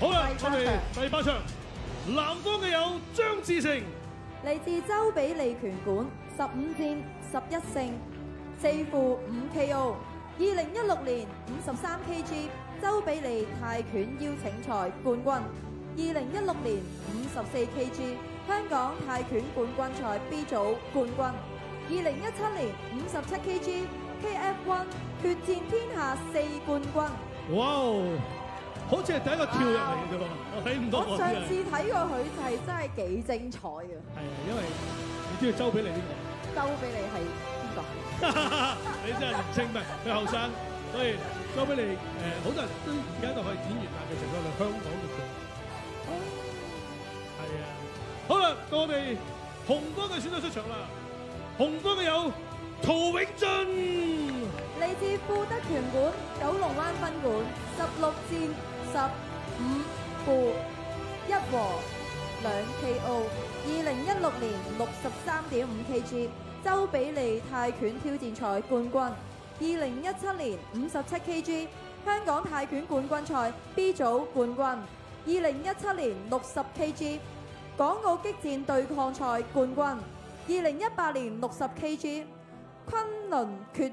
好啦，我哋第八場，南方嘅有張志成，嚟自周比利拳館，十五戰十一勝，四負五 KO。二零一六年五十三 KG 周比利泰拳邀請賽冠軍。二零一六年五十四 KG 香港泰拳冠軍賽 B 組冠軍。二零一七年五十七 KG KF1 決戰天下四冠軍。哇！好似係第一個跳入嚟嘅啫喎，我睇唔到我上次睇過佢係真係幾精彩嘅。係啊，因為你知道周比利呢個。周比利係邊個？你真係年青咩？佢後生，所以周俾你誒，好多人都而家都可以演員啊嘅情況嚟香港嘅做。係啊，好啦，到我哋紅方嘅選手出場啦。紅方嘅有陶永進，嚟自富德拳馆九龙湾分館，十六戰十五负一和兩 KO。二零一六年六十三點五 KG 周比利泰拳挑戰賽冠軍。二零一七年五十七 KG 香港泰拳冠軍賽 B 組冠軍。二零一七年六十 KG 港澳激戰對抗賽冠軍。二零一八年六十 KG 昆侖決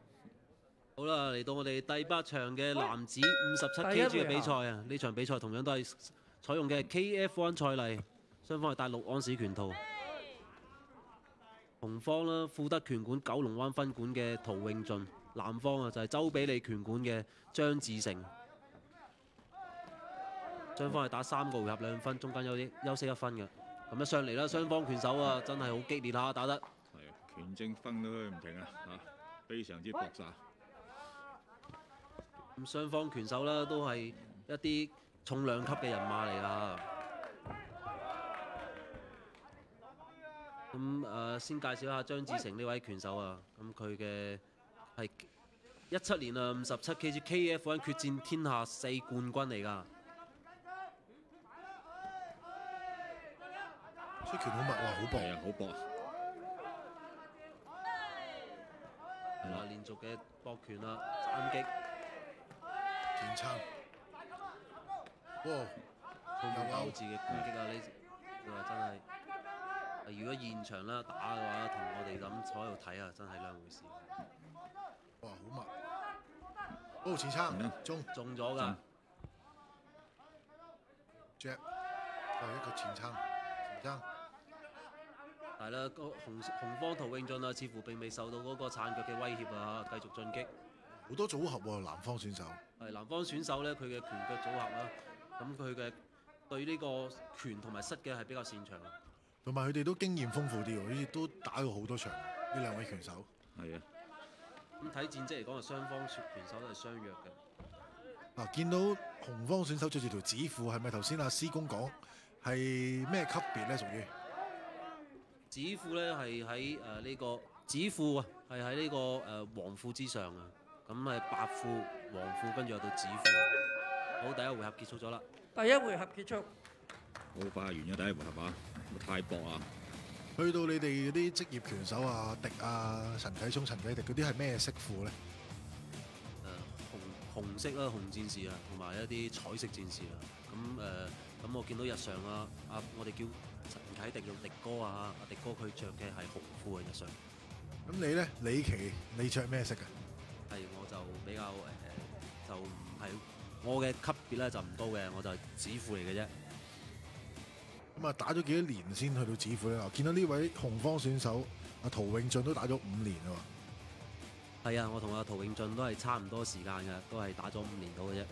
好啦，嚟到我哋第八場嘅男子五十七 KG 嘅比賽啊！呢場比賽同樣都係採用嘅 KF1 賽例，雙方係戴六安士拳套。紅方啦，富德拳館九龍灣分館嘅陶永進，南方啊就係周比利拳館嘅張志成。雙方係打三個回合兩分，中間休息休息一分嘅。咁一上嚟啦，雙方拳手啊真係好激烈下打得。係啊，拳證分都唔停啊！嚇，非常之搏殺。咁雙方拳手啦，都係一啲重量級嘅人馬嚟㗎。咁誒、呃先介紹下張志成呢位拳手啊。咁佢嘅係一七年啊五十七 KG KF1 決戰天下四冠軍嚟㗎。出拳好密哇，好搏。啊，好搏啊！係啦，連續嘅搏拳啦，斬擊，前撐。哇！充滿鬥志嘅攻擊啊！呢佢話真係，如果現場啦打嘅話，同我哋咁坐喺度睇啊，真係兩回事。哇，好密。哦，前撐中中咗㗎。Jack 又一個前撐，前撐。係啦，個紅紅方陶永俊啊，似乎並未受到嗰個撐腳嘅威脅啊，繼續進擊。好多組合喎，南方選手。係南方選手咧，佢嘅拳腳組合啦，咁佢嘅對呢個拳同埋膝嘅係比較擅長。同埋佢哋都經驗豐富啲喎，好似都打過好多場。呢兩位拳手。係啊。咁睇戰績嚟講，啊雙方拳手都係相弱嘅。嗱，見到紅方選手着住條指褲，係咪頭先阿師公講係咩級別咧？屬於指褲咧係喺誒呢個指褲啊，係喺呢個誒黃褲之上啊。咁係白褲、黃褲，跟住有到紫褲。好，第一回合結束咗啦。第一回合結束。好快完咗第一回合啊！太搏啊！去到你哋嗰啲職業拳手啊，迪啊、陳啟聰、陳啟迪嗰啲係咩色褲咧？紅紅色啦，紅戰士啊，同埋一啲彩色戰士啊。咁誒，咁、我見到日常啊，啊，我哋叫陳啟迪用迪哥啊，阿迪哥佢着嘅係紅褲啊，日常。咁你咧，李琦你着咩色啊？係我就比較誒、就唔係我嘅級別咧就唔高嘅，我就係指褲嚟嘅啫。咁啊，打咗幾多年先去到指褲咧？嗱，見到呢位紅方選手阿陶永俊都打咗五年啊喎。係啊，我同阿陶永俊都係差唔多時間嘅，都係打咗五年到嘅啫。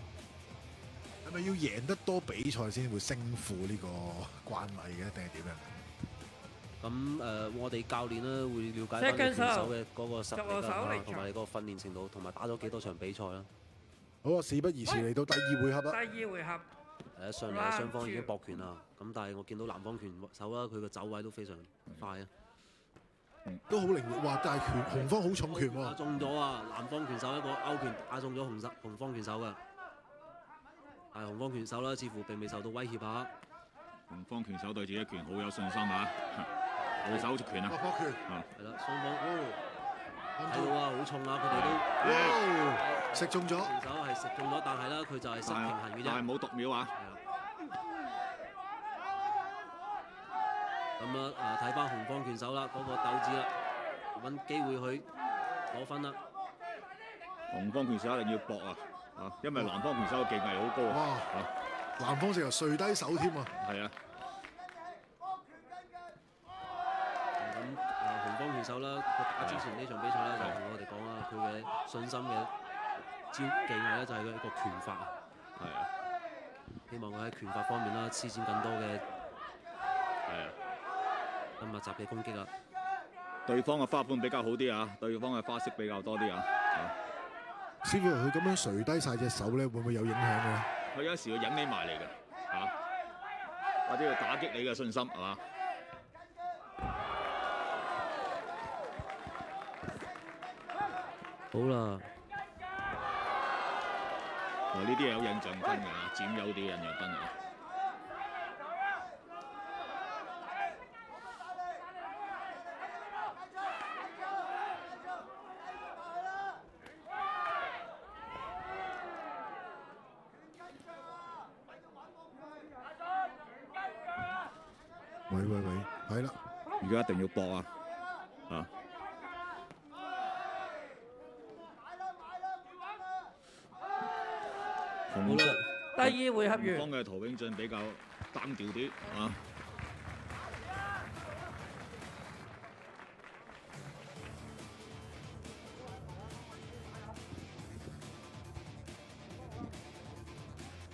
係咪要贏得多比賽先會升負呢個慣例嘅，定係點樣？咁誒、我哋教練咧會了解翻你拳手嘅嗰個實力啦，同埋你嗰個訓練程度，同埋打咗幾多場比賽啦。好啊，事不宜遲，嚟到第二回合啦。第二回合。誒上嚟雙方已經搏拳啦，咁但係我見到南方拳手啦，佢個走位都非常快啊。都好靈活。哇！但係拳紅方好重拳打喎。中咗啊！南方拳手一個勾拳打中咗紅手紅方拳手嘅，但係紅方拳手啦，似乎並未受到威脅啊！紅方拳手對自己拳好有信心啊！好手拳啊哇！！搏拳，係啦，雙方睇到啊，好重啊！佢哋都哇！食中咗，拳手係食中咗，但係咧佢就係失平衡嘅啫。但係冇讀秒啊！咁啦，啊睇翻紅方拳手啦，嗰、個鬥志啦，揾機會去攞分啦。紅方拳手一定要搏啊！啊，因為南方拳手嘅技藝好高啊！哇！啊，南方直頭垂低手添啊！係啊，咁啊紅方拳手啦，佢打之前呢場比賽咧就同我哋講啦，佢嘅信心嘅招技藝咧就係佢一個拳法啊，係啊，希望佢喺拳法方面啦施展更多嘅係啊。咁密集嘅攻擊啊。對方嘅花款比較好啲啊，對方嘅花式比較多啲啊。啊師傅佢咁樣垂低晒隻手咧，會唔會有影響嘅？佢有時會引你埋嚟嘅，啊，或者要打擊你嘅信心，係嘛？好啦，啊，呢啲係有印象分嘅，啊佔有啲印象分啊。喂喂喂，係啦，而家一定要搏啊！啊，紅好啦，第二回合完方，嘅陶永俊比較單調啲啊。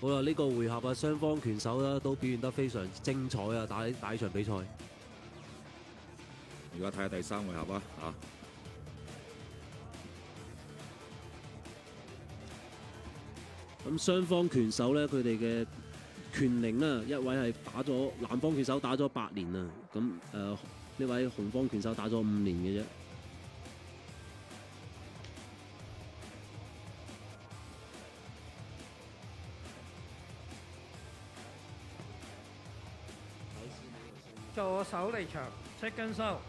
好啦，呢、個回合啊，雙方拳手啦都表現得非常精彩啊！打打呢場比賽。而家睇下第三回合啊！啊，咁雙方拳手咧，佢哋嘅拳齡啦，一位係打咗南方拳手打咗八年啊，咁誒呢位紅方拳手打咗五年嘅啫。助手離場，戚根收。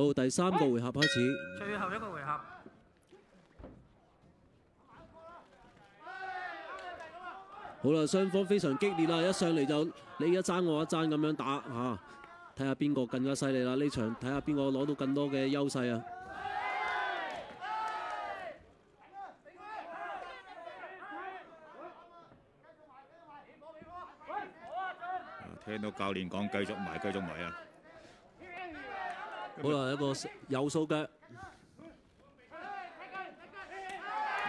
好，第三個回合開始。最後一個回合，好啦，雙方非常激烈啦，一上嚟就你一爭我一爭咁樣打嚇，睇下邊個更加犀利啦！呢場睇下邊個攞到更多嘅優勢啊！啊聽到教練講繼續埋，繼續埋啊！好啦，一個有掃腳。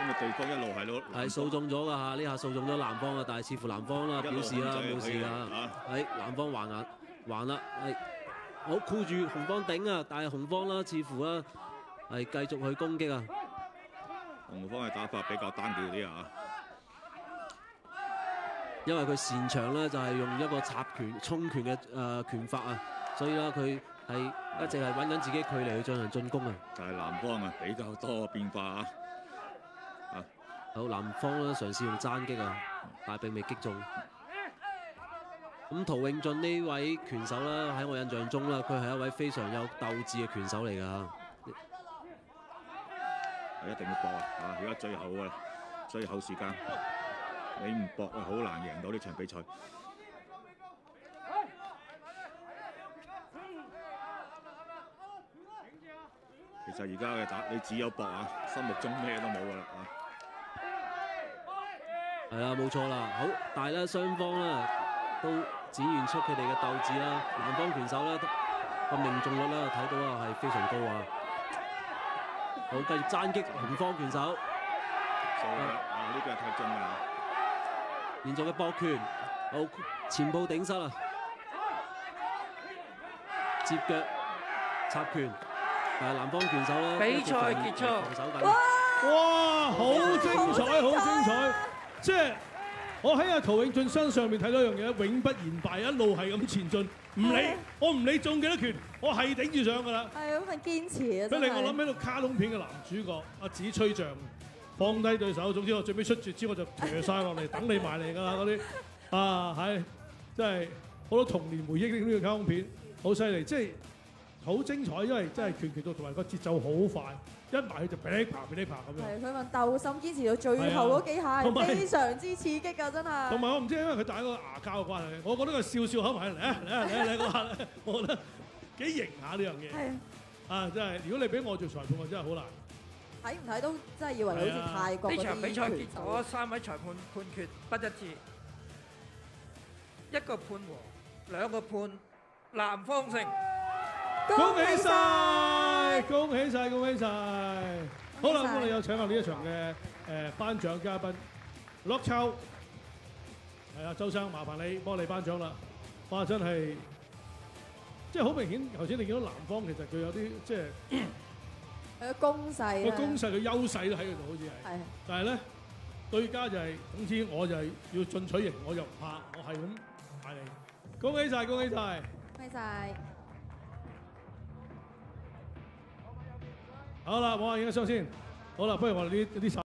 因為對方一路係攞係掃中咗㗎嚇，呢下掃中咗南方啊，但係似乎南方啦表示啦冇事佢啊啊，喺南方還眼還啦，係。好箍住紅方頂啊，但係紅方啦似乎啦係繼續去攻擊啊，紅方嘅打法比較單調啲啊！因為佢擅長咧就係用一個插拳衝拳嘅誒、呃拳法啊，所以啦佢係一直係揾緊自己距離去進行進攻啊。但係南方啊比較多變化啊！好，南方咧嘗試用爭擊啊，但係並未擊中。咁陶永俊呢位拳手啦，喺我印象中啦，佢係一位非常有鬥志嘅拳手嚟㗎嚇。一定要搏啊！啊，而家最後啊，最後時間，你唔搏啊，好難贏到呢場比賽。其實而家嘅打，你只有搏啊，心目中咩都冇噶啦啊！係啦，冇錯啦。好，但係咧雙方咧都展現出佢哋嘅鬥志啦。南方拳手咧個命中率咧睇到啊係非常高啊。好，繼續爭擊紅方拳手，所以啊，呢個係踢進㗎。連續嘅搏拳，好前步頂膝啊，接腳插拳，但係南方拳手咧比賽結束防守緊。哇！好精彩，好精彩！即係我喺阿陶永俊身上面睇到一樣嘢，永不言敗，一路係咁前進，唔理我唔理中幾多拳，我係頂住上㗎啦。係嗰份堅持啊！佢令我諗起起到卡通片嘅男主角阿紫吹象，放低對手，總之我最尾出絕招我就騎晒落嚟等你埋嚟㗎啦嗰啲，啊係真係好多童年回憶呢個卡通片，好犀利，即係好精彩，因為真係拳拳到同埋個節奏好快，一埋去就噼哩啪噼哩啪咁樣。係佢份鬥心堅持到最後嗰幾下非常之刺激㗎，真係。同埋我唔知因為佢戴嗰個牙膠嘅關係，我覺得佢笑笑口埋嚟啊嚟啊嚟啊嚟嗰下咧，我覺得幾型下呢樣嘢係啊！真係，如果你俾我做裁判，我真係好難。睇唔睇都真係以為好似泰國呢場比賽結果，三位裁判判決不一致，一個判和，兩個判南方勝。恭喜晒！恭喜晒！恭喜晒！好啦，我哋有請下呢一場嘅誒頒獎嘉賓樂秋，係啊，周生，麻煩你幫你頒獎啦！哇，真係即係好明顯，頭先你見到南方其實佢有啲即係佢嘅攻勢啊個攻勢嘅優勢都喺佢度，好似係。係但係咧對家就係、總之我就係要進取型，我又唔怕，我係咁嗌你。恭喜晒！恭喜晒！恭喜晒！好啦，望下影張相先。好啦，不如我哋呢呢手。